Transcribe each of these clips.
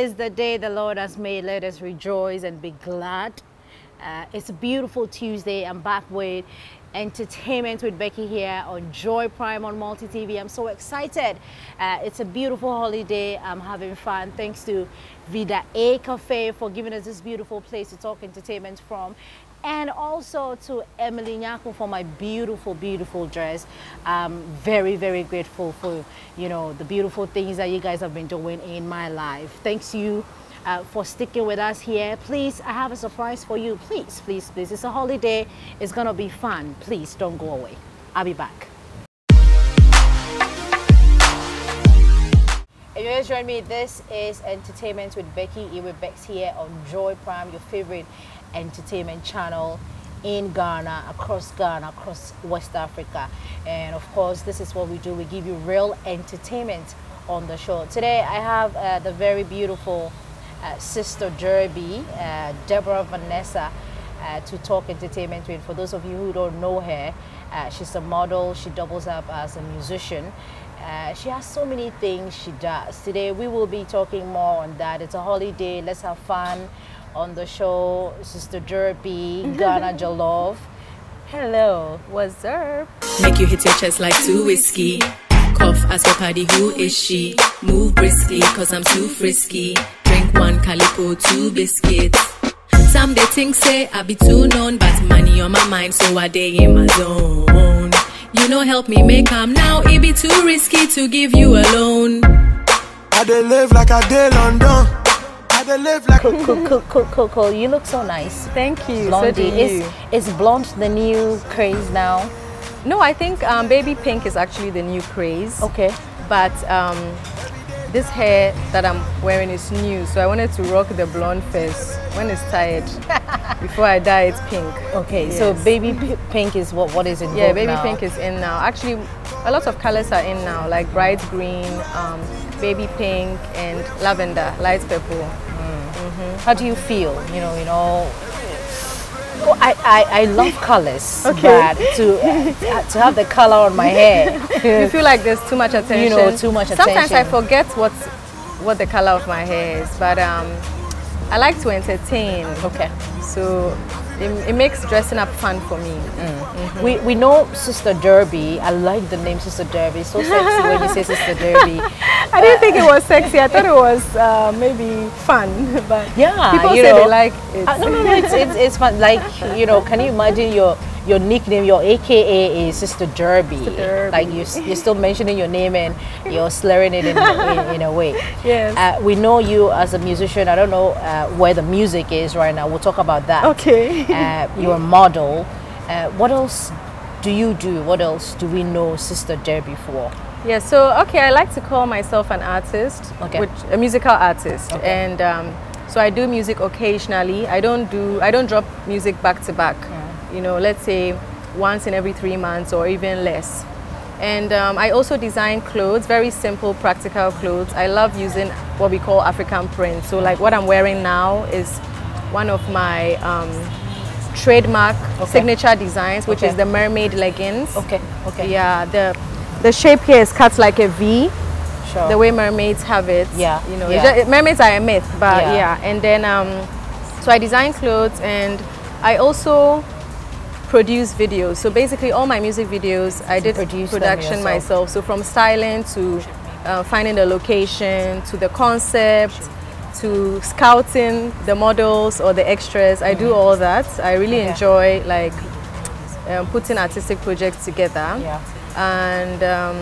Is the day the Lord has made. Let us rejoice and be glad. Uh, it's a beautiful Tuesday. I'm back with entertainment with Becky here on Joy Prime on Multi TV. I'm so excited. Uh, it's a beautiful holiday. I'm having fun. Thanks to Vida A Cafe for giving us this beautiful place to talk entertainment from. And also to Emily Nyako for my beautiful, beautiful dress. I'm very, very grateful for, you know, the beautiful things that you guys have been doing in my life. Thanks you uh, for sticking with us here. Please, I have a surprise for you. Please, please, please. It's a holiday. It's going to be fun. Please don't go away. I'll be back. Guys join me, this is Entertainment with Becky Bex here on Joy Prime, your favorite entertainment channel in Ghana, across Ghana, across West Africa. And of course, this is what we do. We give you real entertainment on the show. Today, I have uh, the very beautiful uh, Sister Derby, uh, Deborah Vanessa, uh, to talk entertainment with. For those of you who don't know her, uh, she's a model. She doubles up as a musician. Uh, she has so many things she does. Today, we will be talking more on that. It's a holiday. Let's have fun on the show, Sister Derby, Ghana Jollof. Hello, what's up? Make you hit your chest like two whiskey. Cough, ask your party who is she. Move briskly, cause I'm too frisky. Drink one calipo, two biscuits. Some they think say I be too known, but money on my mind, so I day in my zone. You know, help me make come now. It be too risky to give you a loan. I dey live like I did London. I dey live like Cool, cool, cool, cool, cool, cool. You look so nice. Thank you. Blondie. So you. Is, is blonde the new craze now? No, I think um, baby pink is actually the new craze. Okay. But um, this hair that I'm wearing is new, so I wanted to rock the blonde first. When it's tired, before I dye it pink. Okay, so baby pink is what what is it? Yeah, baby now? pink is in now. Actually, a lot of colors are in now, like bright green, um, baby pink, and lavender, light purple. How do you feel? You know, you know. Well, I, I, I love colors, Okay. but to uh, to have the color on my hair, you feel like there's too much attention. You know, too much attention. Sometimes I forget what what the color of my hair is, but um, I like to entertain. okay. So it, it makes dressing up fun for me. We, we know Sister Derby. I like the name Sister Derby. So sexy when you say Sister Derby. I didn't think it was sexy. I thought it was uh, maybe fun, but Yeah, people you say know. they like it. Uh, no, no, no. It's, it's, it's fun. Like you know, can you imagine your your nickname, your AKA is Sister Derby. Derby. Like you, you're still mentioning your name and you're slurring it in, in, in a way. Yes. Uh, we know you as a musician. I don't know uh, where the music is right now. We'll talk about that. Okay. Uh, you're a model. Uh, what else do you do? What else do we know Sister Derby for? Yeah, so okay, I like to call myself an artist, Okay. which a musical artist, Okay. and um, so I do music occasionally. I don't do I don't drop music back to back. You know, let's say once in every three months or even less. And um, I also design clothes, very simple, practical clothes. I love using what we call African print. So like what I'm wearing now is one of my um, trademark Okay. signature designs, which Okay. is the mermaid leggings. Okay, okay. Yeah, the the shape here is cut like a V, Sure. the way mermaids have it. Yeah, you know, yeah. it's ju- mermaids are a myth, but Yeah. yeah. And then, um, so I design clothes, and I also produce videos. So basically, all my music videos, I did production myself. So from styling to uh, finding the location to the concept. To scouting the models or the extras, I do all that. I really. Okay. enjoy like um, putting artistic projects together. Yeah. And um,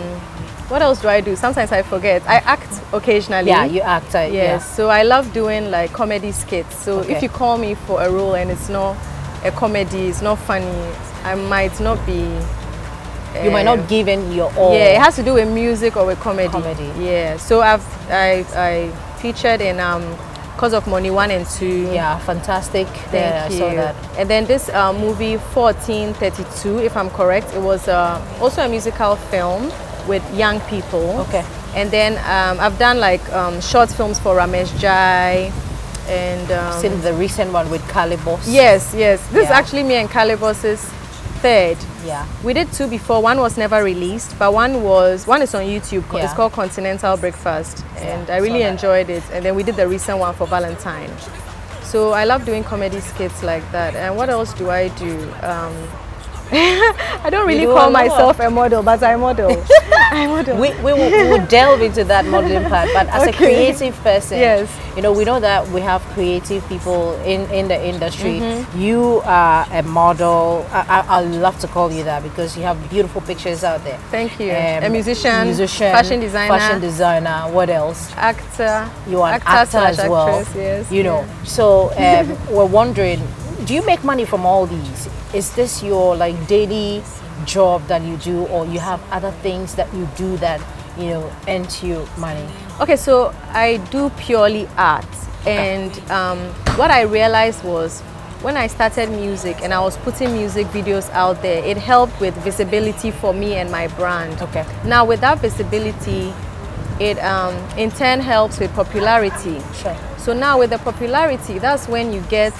what else do I do? Sometimes I forget. I act occasionally. Yeah, you act. Uh, Yes. So I love doing like comedy skits. So Okay. if you call me for a role and it's not a comedy, it's not funny, I might not be. Yeah. You might not um, give in your all. Yeah, it has to do with music or with comedy. Comedy. Yeah. So I've I, I featured in um, Cause of Money one and two. Yeah, fantastic. Thank yeah, I you. saw that. And then this uh, movie 1432, if I'm correct, it was uh, also a musical film with young people. Okay. And then um, I've done like um, short films for Ramesh Jai, and um, Seen the recent one with Kalybos. yes, yes. This is actually me and Kalybos's third. Yeah. We did two before. One was never released, but one was one is on YouTube. co- It's called Continental Breakfast, and Yeah, I really enjoyed it. And then we did the recent one for Valentine. So I love doing comedy skits like that. And what else do I do? Um, I don't really do call myself a model, but I model. I model. We, we, will, we will delve into that modeling part, but as a creative person, Yes. you know, we know that we have creative people in, in the industry. Mm-hmm. You are a model. I, I, I love to call you that because you have beautiful pictures out there. Thank you. Um, a musician, musician, fashion designer, fashion designer. What else? actor. You are an actor actor as well. actress, yes. You know, so um, we're wondering, do you make money from all these? Is this your like daily job that you do, or you have other things that you do that you know earns you money? Okay, so I do purely art, and um, what I realized was when I started music and I was putting music videos out there, it helped with visibility for me and my brand. Okay. Now, with that visibility, it um, in turn helps with popularity. Sure. So now with the popularity, that's when you get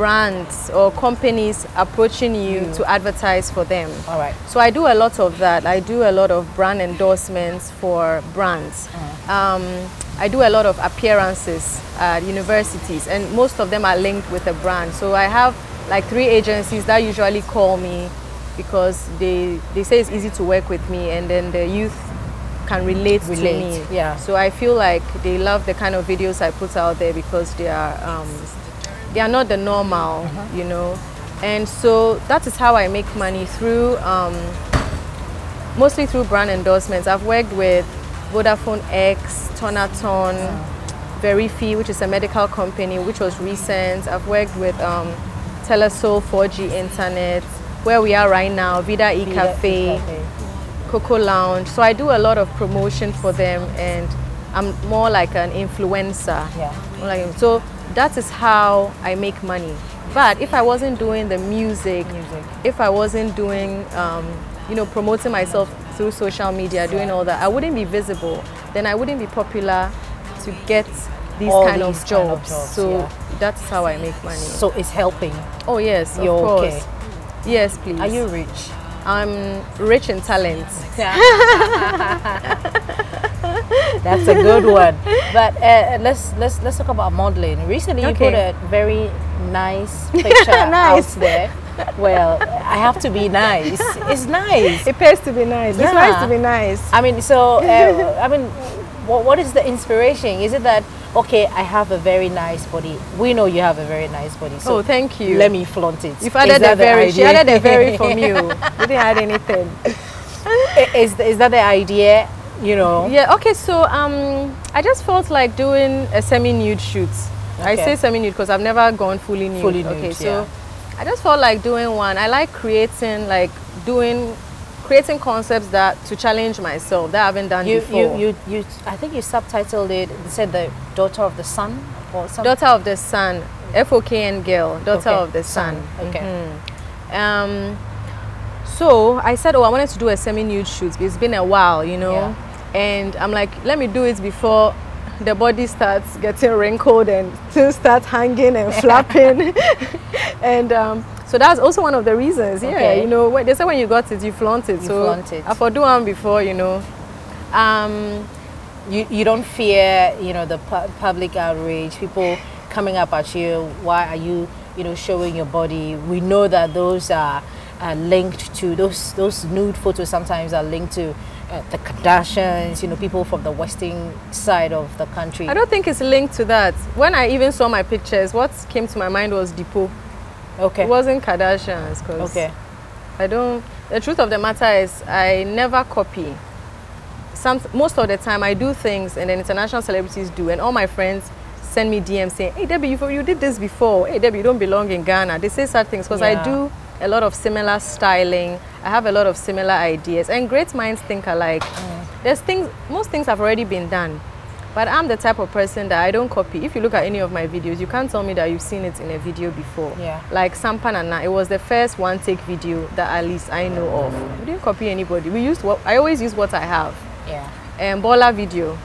brands or companies approaching you to advertise for them. All right. So I do a lot of that. I do a lot of brand endorsements for brands. Um, I do a lot of appearances at universities, and most of them are linked with a brand. So I have like three agencies that usually call me because they they say it's easy to work with me, and then the youth can relate, to me. yeah. So I feel like they love the kind of videos I put out there because they are um, they are not the normal, you know. And so that is how I make money through um, mostly through brand endorsements. I've worked with Vodafone X, Tonaton, Verifi, which is a medical company, which was recent. I've worked with um, Telesol 4G Internet, where we are right now, Vida E Cafe. Coco Lounge. So I do a lot of promotion for them, and I'm more like an influencer. Yeah. Like- so that is how I make money. But if I wasn't doing the music, Music. if I wasn't doing, um, you know, promoting myself through social media, doing all that, I wouldn't be visible. Then I wouldn't be popular to get these kind, these of kind of jobs. so yeah. that's how I make money. So it's helping. oh yes, of You're course. okay. Yes, please. Are you rich? I'm rich in talent. That's a good one. But uh, let's let's let's talk about modeling. Recently, you put a very nice picture Nice. out there. Well, I have to be nice. It's nice. It pays to be nice. It's Yeah. nice to be nice. I mean, so uh, I mean, what, what is the inspiration? Is it that okay? I have a very nice body. We know you have a very nice body. So oh, thank you. let me flaunt it. You've added a very. She added a very from you. You didn't add anything. is is that the idea? You know. Yeah. Okay. So um, I just felt like doing a semi-nude shoot. I say semi-nude because I've never gone fully nude. Fully nude, Okay. So yeah. I just felt like doing one. I like creating, like doing, creating concepts that to challenge myself that I haven't done You, before. you, you, you, I think you subtitled it, it said the daughter of the sun or something. Daughter of the Sun, FOKN girl, daughter Okay, of the Sun. Okay. Mhm. Um, so I said, oh, I wanted to do a semi-nude shoot. It's been a while, you know, Yeah. and I'm like, let me do it before the body starts getting wrinkled and things start hanging and flapping, and um, so that's also one of the reasons. Yeah, Okay. you know, when- they say when you got it, you flaunt it. You so flaunt it. I for do one before, you know. Um, You, you don't fear, you know, the pu- public outrage, people coming up at you. Why are you, you know, showing your body? We know that those are uh, linked to those those nude photos. Sometimes are linked to uh, the Kardashians. You know, people from the western side of the country. I don't think it's linked to that. When I even saw my pictures, what came to my mind was Depot. Okay. It wasn't Kardashians because okay. I don't. The truth of the matter is, I never copy. Some most of the time, I do things, and then international celebrities do, and all my friends send me DMs saying, "Hey Debbie, you, you did this before. Hey Debbie, you don't belong in Ghana." They say such things because I do a lot of similar styling. I have a lot of similar ideas, and great minds think alike. Mm. There's things, most things have already been done. But I'm the type of person that I don't copy. If you look at any of my videos, you can't tell me that you've seen it in a video before. Yeah. Like Sampanana, it was the first one take video that at least I know of. We didn't copy anybody. We used what I always use what I have. Yeah. And Bola video,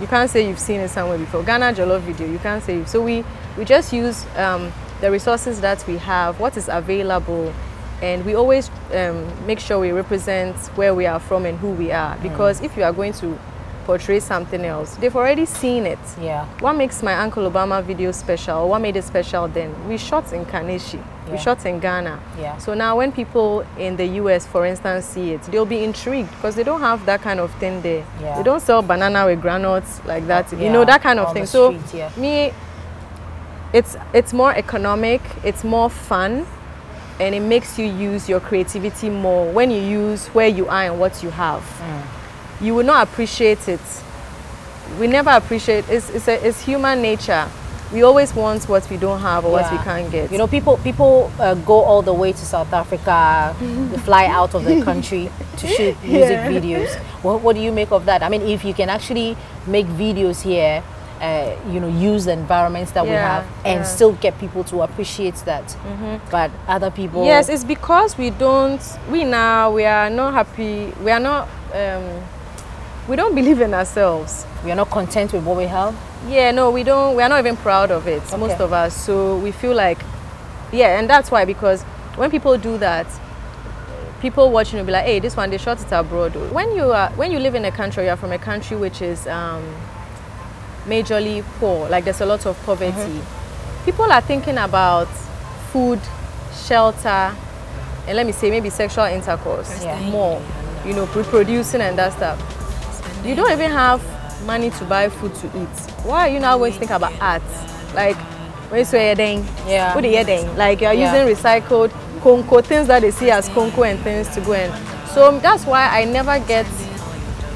you can't say you've seen it somewhere before. Ghana Jollof video, you can't say. So we we just use um, the resources that we have, what is available, and we always um, make sure we represent where we are from and who we Mm. are. Because if you are going to portray something else, they've already seen it. Yeah. What makes my Uncle Obama video special? What made it special then? We shot in Kaneshie. We shot in Ghana. Yeah. So now when people in the US, for instance, see it, they'll be intrigued because they don't have that kind of thing there. Yeah. They don't sell banana with granules like that. You know, that kind of on thing. the So yeah. me, it's it's more economic, it's more fun, and it makes you use your creativity more when you use where you are and what you have. Mm. You will not appreciate it. We never appreciate it's it's, a, it's human nature. We always want what we don't have or what we can't get. You know, people people uh, go all the way to South Africa, fly out of the country to shoot music Yeah. videos. What, what do you make of that? I mean, if you can actually make videos here, uh, you know, use the environments that we have and yeah. still get people to appreciate that. But other people, Yes, it's because we don't. We now we are not happy. We are not. Um, we don't believe in ourselves. we are not content with what we have. Yeah, no, we don't. We are not even proud of it. Most of us. So we feel like, yeah, and that's why because when people do that, people watching will be like, hey, this one they shot it abroad. oh." When you are when you live in a country, you are from a country which is um, majorly poor. Like there's a lot of poverty. People are thinking about food, shelter, and let me say maybe sexual intercourse Yeah. more. You know, reproducing and that stuff you don't even have money to buy food to eat. Why are you now going to think about art? Like, when you say then, Yeah. what the then? Like you're Yeah. using recycled conco, things that they see as conco and things to go in. So that's why I never get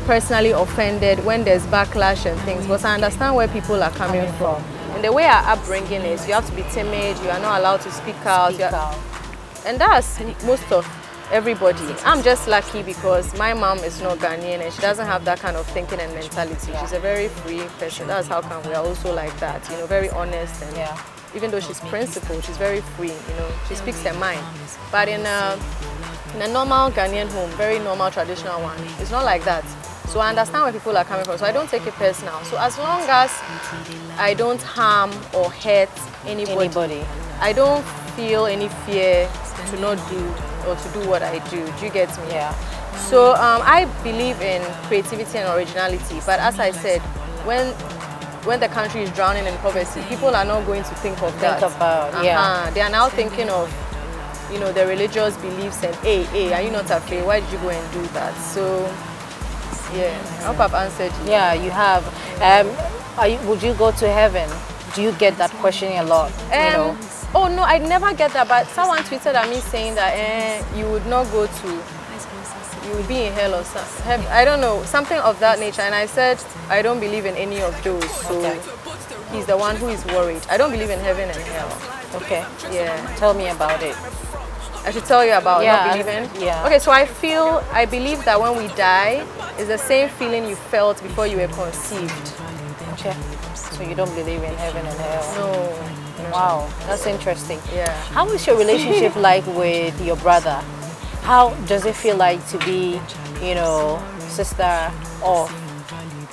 personally offended when there's backlash and things because I understand where people are coming, Coming from. from. And the way our upbringing is, you have to be timid, you are not allowed to speak out. Speak out. and that's most of everybody. I'm just lucky because my mom is not Ghanaian and she doesn't have that kind of thinking and mentality. She's a very free person. That's how come we are also like that. You know, very honest and Yeah. even though she's principled, she's very free. You know, she speaks her mind. But in a in a normal Ghanaian home, very normal traditional one, it's not like that. So I understand where people are coming from. So I don't take it personal. So as long as I don't harm or hurt anybody, Anybody. I don't feel any fear to not do or to do what I do. Do you get me? Yeah. So um, I believe in creativity and originality, but as I said, when when the country is drowning in poverty, people are not going to think of Think that. about, yeah. Uh-huh. They are now thinking of, you know, their religious beliefs and, hey, hey, are you not afraid? Why did you go and do that? So, yeah, I hope I've answered you. Yeah, you have. Um, are you, would you go to heaven? Do you get that question a lot? you know? Oh no, I never get that. But someone tweeted at me saying that eh, you would not go to, you would be in hell or something. I don't know, something of that nature. And I said I don't believe in any of those. So he's the one who is worried. I don't believe in heaven and hell. Okay. Yeah, Tell me about it. I should tell you about Yeah, not believing. yeah. Okay, so I feel I believe that when we die, it's the same feeling you felt before you were conceived. Okay. So you don't believe in heaven and hell? No. Wow, that's interesting. Yeah. How is your relationship like with your brother? How does it feel like to be, you know, sister or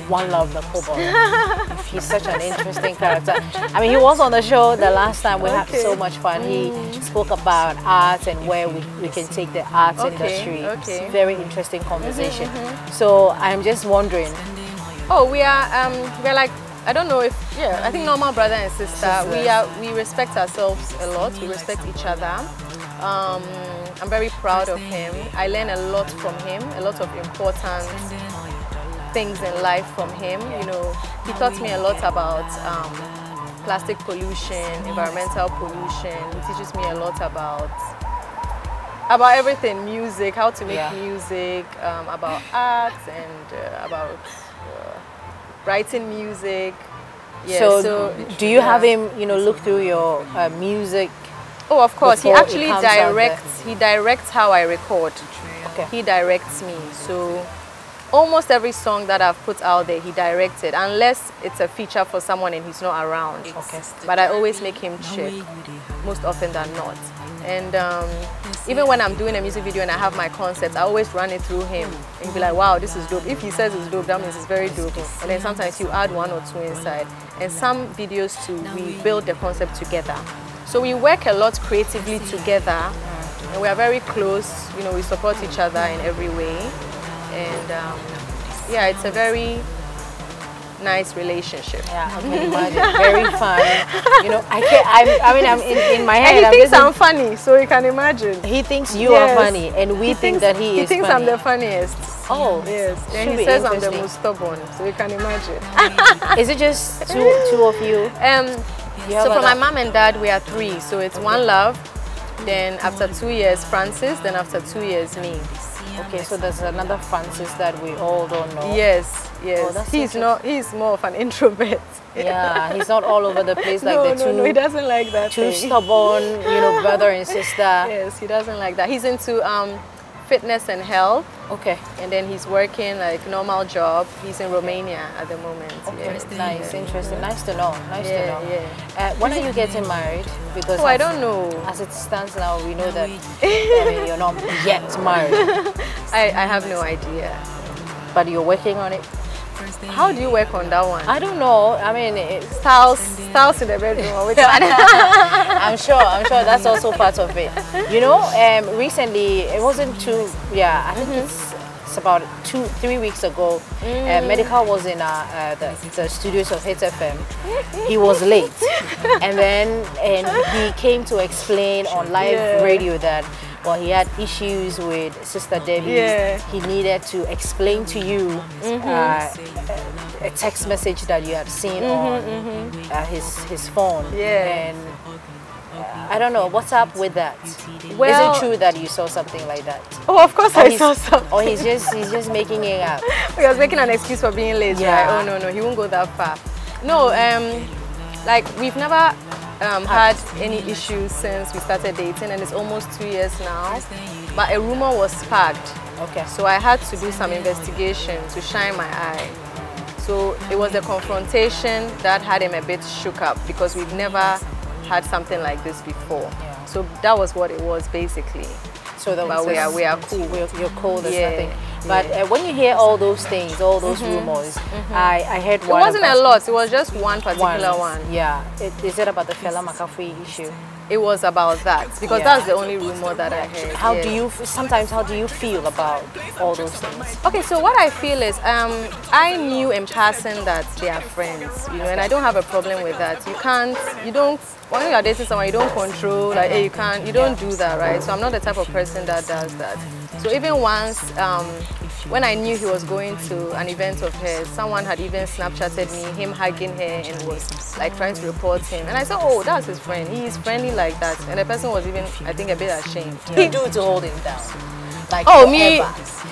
Wanlov the Kubolor? He's such an interesting character. I mean, he was on the show the last time. We had so much fun. He mm. spoke about art and where we, we can take the art Okay, industry. okay. It's very interesting conversation. Mm-hmm, mm-hmm. So I'm just wondering, Oh, we are um we're like I don't know if yeah, I think normal brother and sister. We are we respect ourselves a lot. We respect each other. Um, I'm very proud of him. I learn a lot from him, a lot of important things in life from him. You know, he taught me a lot about um, plastic pollution, environmental pollution. He teaches me a lot about about everything music how to make Yeah. music um, about art and uh, about writing music yeah, so, do you have him, you know, look through your uh, music? oh of course he actually comes out there? directs he directs how i record Okay. he directs me so almost every song that i've put out there he directed unless it's a feature for someone and he's not around Okay. but i always make him check most often than not and um, even when i'm doing a music video and i have my concepts i always run it through him and be like wow this is dope. If he says it's dope that means it's very dope. and then sometimes you add one or two inside. And some videos too we build the concept together. So we work a lot creatively together. And we are very close. You know, we support each other in every way, and um, yeah, it's a very nice relationship. Yeah, I can imagine. Very fun. You know, I can't. I'm, I mean, I'm in, in my head. And he I'm thinks I'm funny, so you can imagine. he thinks you Yes. are funny, and we He think thinks, that he, he is He thinks funny. I'm the funniest. Oh, Yes, and he says I'm the most stubborn, so you can imagine. Is it just two two of you? Um, You so for my mom and dad, we are three. So it's Wanlov. Then after two years, Francis. Then after two years, me. Okay, so there's another Francis that we all don't know. Yes, yes. Oh, he's not. He's more of an introvert. Yeah, he's not all over the place like no, the no, two no. He doesn't like that. two thing. stubborn, you know, brother and sister. Yes, he doesn't like that. He's into um, fitness and health, Okay. and then he's working like normal job. He's in Romania at the moment. Okay, yes. nice, interesting. Nice to know. Nice Yeah, to know. yeah. Uh, when are you getting married? Because Oh, I don't know. As it stands now, we know that I mean, you're not yet married, I, I have no idea. but you're working on it. How do you work on that one? I don't know. I mean, it's, Styles, styles in the bedroom. or which? I'm sure. I'm sure that's also part of it. You know, um, recently it wasn't too. Yeah, I think it's, it's about two, three weeks ago. Uh, Medikal was in uh, uh, the, the studios of Hit FM. He was late, and then and he came to explain on live Yeah. radio that. Well, he had issues with Sister Debbie. Yeah. He needed to explain to you uh, a text message that you had seen on uh, his his phone. Yeah. And uh, I don't know what's up with that. Well- Is it true that you saw something like that? oh, of course Or I saw something. or he's just he's just making it up. He was making an excuse for being late, Yeah. right? Oh no, no, he won't go that far. No, um, like we've never um, had any issues since we started dating, and it's almost two years now. But a rumor was sparked, Okay. so I had to do some investigation to shine my eye. So it was a confrontation that had him a bit shook up because we've never had something like this before. Yeah. So that was what it was basically. So that But we are- we are cool. We're, you're cool. There's Yeah, nothing. But uh, when you hear all those things, all those rumors, I I heard one. It wasn't a lot. It was just one particular one. Yeah. It, is it about the Fella Makafui issue? It was about that because Yeah. that's the only rumor that I heard. How yeah. do you sometimes? How do you feel about all those things? Okay, so what I feel is um, I knew in passing that they are friends, you know, and I don't have a problem with that. You can't, you don't, when you are dating someone, you don't control, like, hey, you can't, you don't do that, right? So I'm not the type of person that does that. So even once, um, when I knew he was going to an event of hers, someone had even Snapchatted me, him hugging her and was like trying to report him. And I said, oh, that's his friend. He is friendly like that. And the person was even, I think, a bit ashamed. You do to hold him down? Like Oh, me-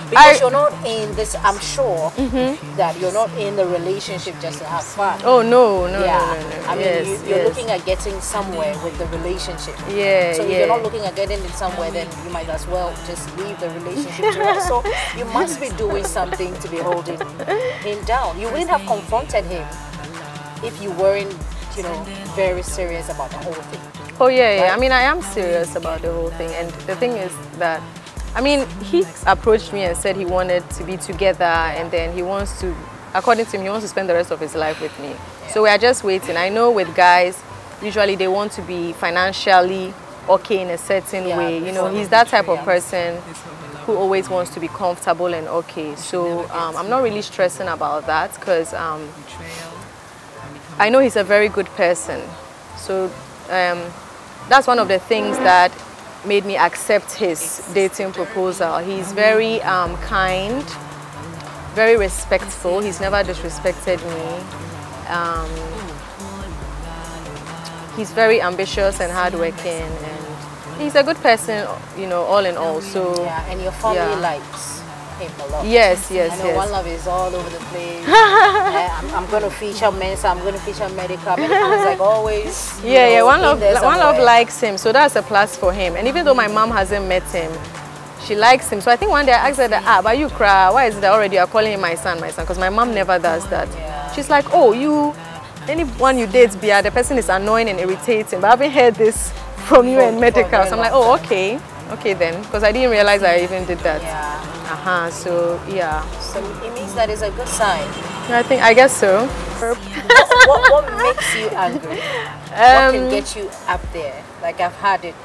Because I- you're not in this. I'm sure mm-hmm. that you're not in the relationship just to have fun. Oh, no, no, yeah, no, no, no. I mean, yes, you, you're yes. looking at getting somewhere with the relationship. Yeah, So if yeah. you're not looking at getting it somewhere, then you might as well just leave the relationship. So you must be doing something to be holding him down. You wouldn't have confronted him if you weren't, you know, very serious about the whole thing. Oh yeah, yeah. Right? I mean, I am serious about the whole thing, and the thing is that, I mean, he approached me and said he wanted to be together, and then he wants to, according to him, he wants to spend the rest of his life with me. So we are just waiting. I know with guys, usually they want to be financially okay in a certain Yeah, way. You know, he's that type of person who always wants to be comfortable and okay. So um, I'm not really stressing about that because. Um, I know he's a very good person. So um, that's one of the things that made me accept his dating proposal. He's very um, kind, very respectful. He's never disrespected me. Um, he's very ambitious and hardworking, and he's a good person, you know, all in all. So Yeah, and your family Yeah. likes him a lot. yes, yes, I know yes. Wanlov is all over the place. Uh, I'm, I'm going to feature Mensa, I'm going to feature Medica. Medica is like always. Yeah, yeah. Wanlov, one love likes him, so that's a plus for him. And even though my mom hasn't met him, she likes him. So I think one day I asked her, that, "Ah, but you cry? Why is it that already you're calling him my son, my son?" Because my mom never does that. Yeah. She's like, "Oh, you, anyone you date, Bia, the person is annoying and irritating." But I haven't heard this from you and for a Medikal. So I'm like, "Oh, okay, okay then," because I didn't realize I even did that. Yeah. Uh huh. So yeah, So it means that is a good sign. I think I guess so. what, what, what makes you angry? what can Um, get you up there? Like I've had it.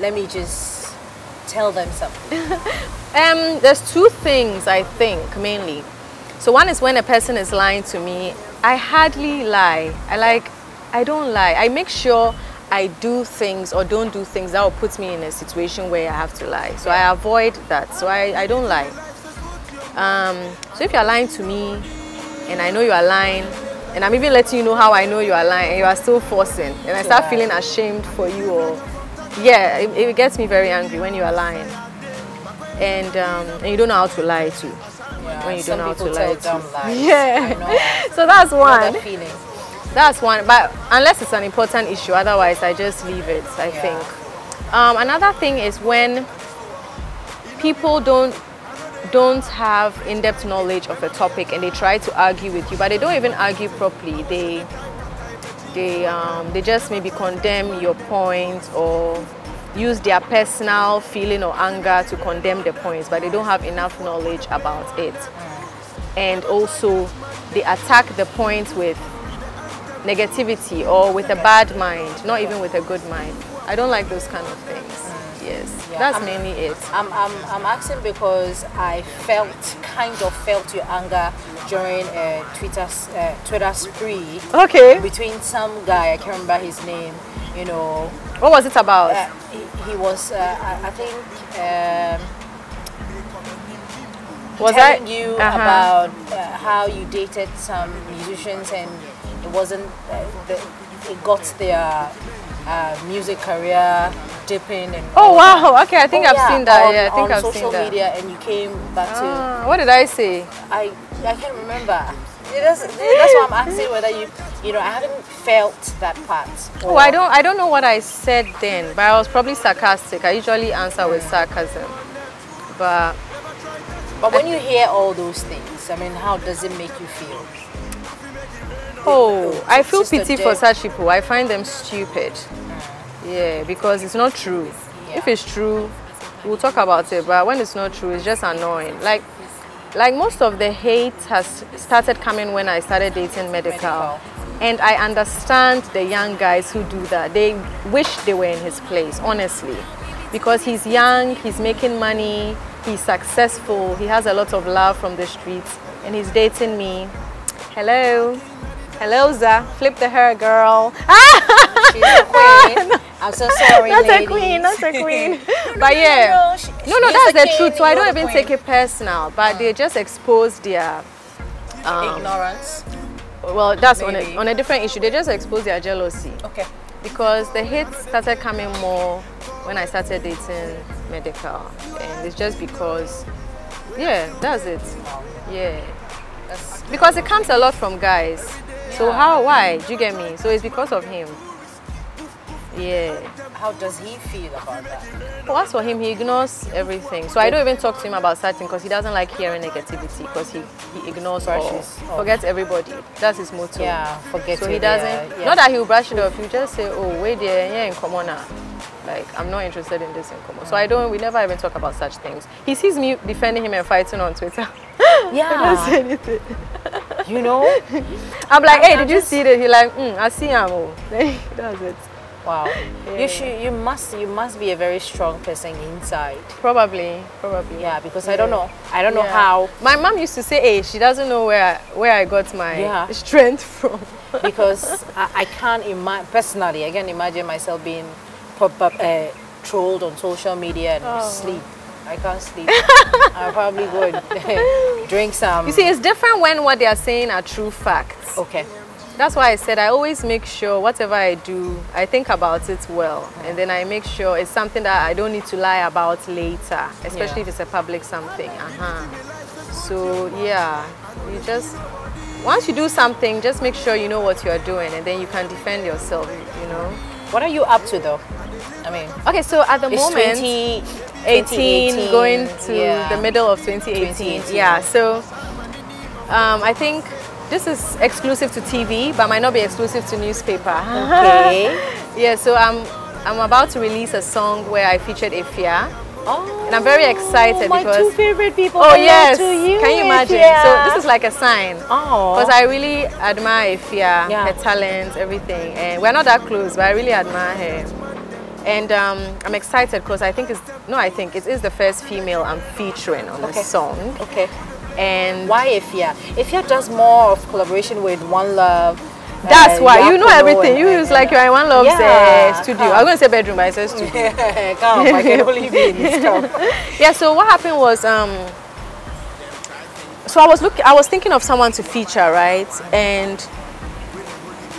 Let me just tell them something? Um, there's two things I think mainly. So one is when a person is lying to me, I hardly lie. I like, I don't lie. I make sure I do things or don't do things that will put me in a situation where I have to lie. So I avoid that. So I, I don't lie. Um, so if you're lying to me and I know you are lying, and I'm even letting you know how I know you are lying, and you are still forcing, and I start feeling ashamed for you, or yeah, it, it gets me very angry when you are lying, and um, and you don't know how to lie too. Yeah, When you don't know how to lie to. lies. Yeah. I know. So that's one. That's one. But unless it's an important issue, otherwise I just leave it. I Yeah. think. Um, another thing is when people don't don't have in-depth knowledge of a topic and they try to argue with you, but they don't even argue properly. They they um, they just maybe condemn your point or use their personal feeling or anger to condemn the points, but they don't have enough knowledge about it. And also, they attack the point with negativity or with a bad mind, not even with a good mind. I don't like those kind of things. Yes, Yeah, that's I'm- mainly it. I'm, I'm, I'm asking because I felt, kind of felt your anger during a Twitter, s- uh, Twitter spree Okay. between some guy, I can't remember his name, you know, What was it about? uh, he, he was, uh, I, I think, um, was telling I you Uh-huh. about uh, how you dated some musicians and it wasn't, uh, the, it got their uh, music career dipping and Oh that. wow! Okay, I think Oh, I've yeah, seen that. on- yeah, I think on I've social seen that. media, and you came back to. Ah, what did I say? I I can't remember. Yeah, That's, that's why I'm asking whether you you know I haven't felt that part. Oh, I don't. I don't know what I said then, but I was probably sarcastic. I usually answer with sarcasm, but But when you hear all those things, I mean, how does it make you feel? Oh, I feel Sister pity for such people. I find them stupid. Yeah, because it's not true. If it's true, we'll talk about it. But when it's not true, it's just annoying. Like, like most of the hate has started coming when I started dating Medikal. Medikal. And I understand the young guys who do that. They wish they were in his place, honestly. Because he's young, he's making money, he's successful, he has a lot of love from the streets, and he's dating me. Hello. Hello, Za. Flip the hair, girl. She's a queen. I'm so sorry, That's a ladies. queen, that's a queen. but yeah. no, No, no, that's the truth. So I don't even take it personal, but they just expose their um, Ignorance. well, that's on a, on a different issue. They just expose their jealousy Okay. because the hate started coming more when I started dating Medikal, and it's just because, yeah, that's it. Yeah, That's, because it comes a lot from guys. So how? Why? Do you get me? So it's because of him. Yeah. how does he feel about that? Well, as for him, he ignores everything. So I don't even talk to him about certain because he doesn't like hearing negativity because he, he ignores all, off. forgets everybody. That's his motto. Yeah, forget So he doesn't. yeah, yeah. Not that he'll brush it off. He'll just say, "Oh, wait there, yeah, in common now." Like I'm not interested in this in common. So I don't. We never even talk about such things. He sees me defending him and fighting on Twitter. I don't Yeah, say anything. you know. I'm like, "Hey, I'm did you see that?" He like, mm, "I see him." Oh. That's it. Wow. Yeah. You should. You must. You must be a very strong person inside. Probably, probably. Yeah, because I don't know. I don't know how. My mom used to say, "Hey, she doesn't know where where I got my Yeah. strength from." because I, I can't imagine personally. I can't imagine myself being pop up, uh, trolled on social media and Oh. sleep. I can't sleep. I'll probably go and drink some. You see, it's different when what they are saying are true facts. okay. That's why I said I always make sure whatever I do, I think about it well, and then I make sure it's something that I don't need to lie about later, especially Yeah. if it's a public something. Uh-huh. So yeah, you just once you do something, just make sure you know what you are doing, and then you can defend yourself. You know. What are you up to though? I mean, Okay, so at the moment, 20, 18 going to yeah. the middle of 2018. 2018. Yeah, so um, I think this is exclusive to TV, but might not be exclusive to newspaper. Okay. yeah, so I'm I'm about to release a song where I featured Efya. Oh, And I'm very excited my because- two favorite people. Oh yes, to you, can you imagine? Efya. So this is like a sign. Oh. Because I really admire Efya, Yeah. her talent, everything. And we're not that close, but I really admire her. And um, I'm excited because I think it's no, I think it is the first female I'm featuring on Okay. the song. Okay. And Why Efya? Efya does more of collaboration with Wanlov. that's uh, why you know everything. You use like you're in Wanlov's Yeah, uh, studio. come. I'm gonna say bedroom, but I said studio. Come, I can only be in this yeah. So what happened was, um, so I was looking, I was thinking of someone to feature, right? And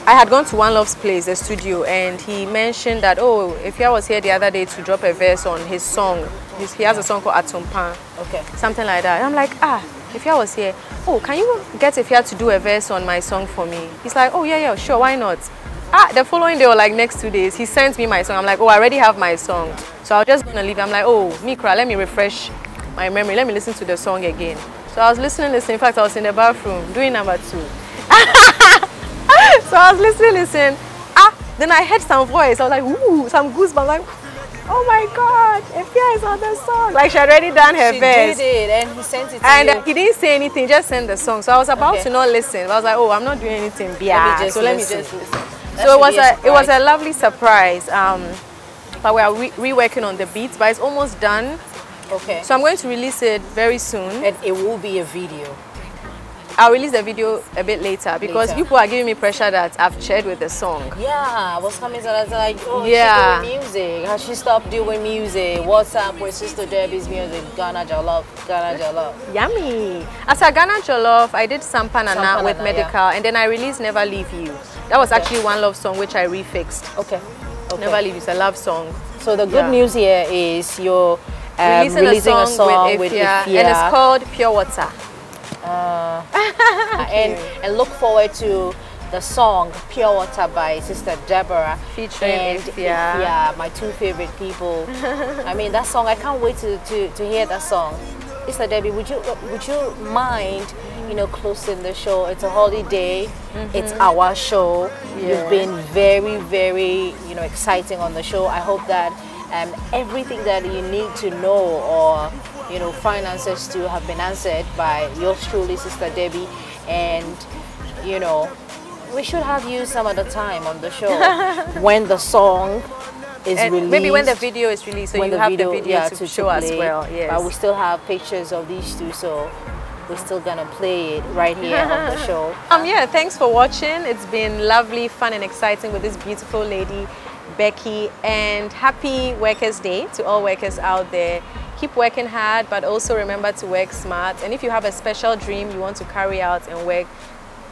I had gone to Wanlov's place, the studio, and he mentioned that oh, Efya was here the other day to drop a verse on his song, his, he has a song called Atumpa, Okay. something like that. And I'm like, ah, Efya was here, oh, can you get if to do a verse on my song for me? He's like, oh yeah, yeah, sure, why not? Ah, the following day or like next two days, he sent me my song. I'm like, oh, I already have my song. So I was just gonna leave. I'm like, oh, Mikra, let me refresh my memory. Let me listen to the song again. So I was listening, listening. In fact, I was in the bathroom doing number two. so I was listening, listening. Ah, then I heard some voice. I was like, ooh, some goosebumps. Like, oh my God, Efya is on the song. Like she had already done her She verse. did it and he sent it to And you. he didn't say anything, just sent the song. So I was about Okay. to not listen. I was like, oh, I'm not doing anything. Yeah. just so let listen. me just listen. That so it was a a, it was a lovely surprise. Um, but we are re- reworking on the beats, but it's almost done. okay. So I'm going to release it very soon. and it will be a video. I'll release the video a bit later because Later. people are giving me pressure that I've shared with the song. Yeah, I was coming to that like, oh, Yeah. she doing music. Has she stopped doing music? What's up with Sister Debbie's music? Ghana Jollof, Ghana Jollof. Yummy. As a Ghana Jollof, I did Sampanana Sampanana, with yeah. Medikal, and then I released Never Leave You. That was Okay. actually Wanlov song which I refixed. Okay. okay. Never Leave You is a love song. So the good Yeah. news here is you're um, releasing, releasing, a song, with, Efya, and it's called Pure Water. and, and look forward to the song Pure Water by Sister Deborah Featuring and Efya. Efya, my two favorite people. I mean that song I can't wait to, to, to hear that song. Sister Debbie, would you would you mind, you know, closing the show? It's a holiday. It's our show. Yeah. You've been very, very, you know, exciting on the show. I hope that um, everything that you need to know or you know finances to have been answered by yours truly, Sister Debbie, and you know we should have you some other time on the show when the song is And released. maybe when the video is released, so when you have the video yeah, to, show as play. well. Yes. But we still have pictures of these two, so we're still gonna play it right here on the show. Um, yeah, thanks for watching. It's been lovely, fun, and exciting with this beautiful lady, Becky. And happy Workers' Day to all workers out there. Keep working hard, but also remember to work smart. And if you have a special dream you want to carry out and work,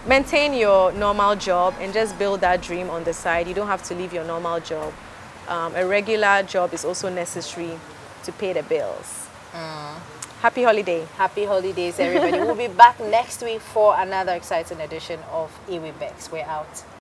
maintain your normal job and just build that dream on the side. You don't have to leave your normal job. Um, a regular job is also necessary to pay the bills. Happy holiday. Happy holidays, everybody. we'll be back next week for another exciting edition of Iwi Bex. We're out.